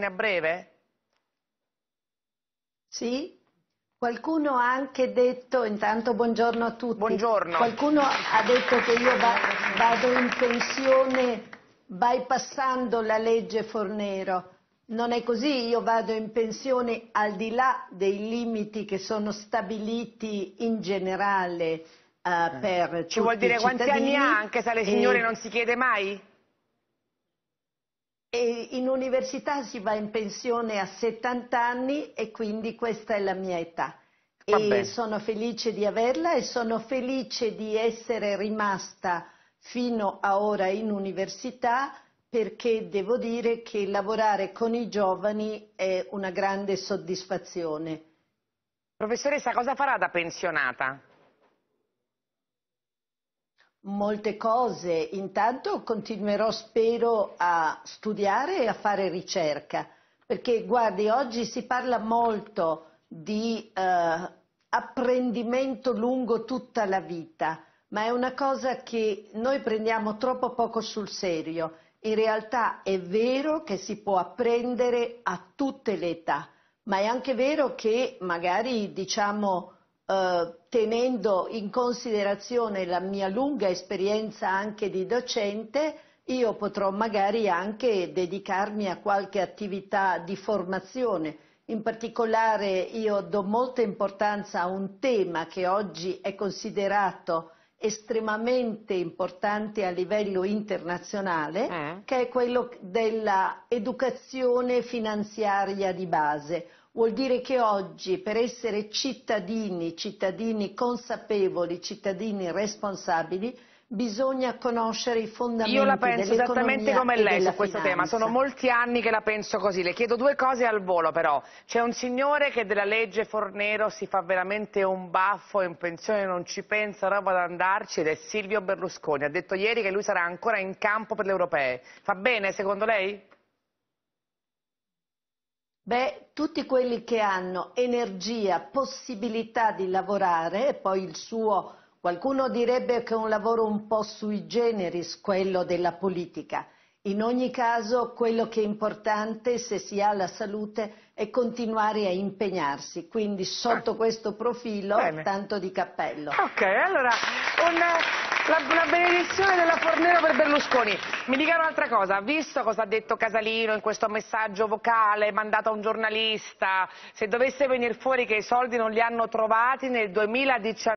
a breve? Sì, qualcuno ha anche detto, intanto buongiorno a tutti, Buongiorno. qualcuno ha detto che io va- vado in pensione bypassando la legge Fornero. Non è così, io vado in pensione al di là dei limiti che sono stabiliti in generale eh, per Ci vuol tutti dire i quanti anni ha, anche se alle signore E- non si chiede mai? E in università si va in pensione a 70 anni e quindi questa è la mia età. Vabbè. E sono felice di averla e sono felice di essere rimasta fino a ora in università perché devo dire che lavorare con i giovani è una grande soddisfazione. Professoressa, cosa farà da pensionata? Molte cose, intanto continuerò spero a studiare e a fare ricerca, perché guardi, oggi si parla molto di eh, apprendimento lungo tutta la vita, ma è una cosa che noi prendiamo troppo poco sul serio. In realtà è vero che si può apprendere a tutte le età, ma è anche vero che magari diciamo eh, tenendo in considerazione la mia lunga esperienza anche di docente, io potrò magari anche dedicarmi a qualche attività di formazione. In particolare io do molta importanza a un tema che oggi è considerato estremamente importante a livello internazionale, Mm. che è quello della educazione finanziaria di base. Vuol dire che oggi per essere cittadini, cittadini consapevoli, cittadini responsabili, bisogna conoscere i fondamenti Io la penso esattamente come lei su questo tema, finanza. sono molti anni che la penso così. Le chiedo due cose al volo però. C'è un signore che della legge Fornero si fa veramente un baffo, in pensione non ci pensa, roba da andarci ed è Silvio Berlusconi. Ha detto ieri che lui sarà ancora in campo per le europee. Fa bene secondo lei? Beh, tutti quelli che hanno energia, possibilità di lavorare, e poi il suo, qualcuno direbbe che è un lavoro un po' sui generis, quello della politica. In ogni caso, quello che è importante, se si ha la salute, è continuare a impegnarsi. Quindi, sotto questo profilo, Bene. tanto di cappello. Ok, allora un- la, la benedizione della Fornero per Berlusconi. Mi dica un'altra cosa, visto cosa ha detto Casalino in questo messaggio vocale mandato a un giornalista, se dovesse venire fuori che i soldi non li hanno trovati nel 2019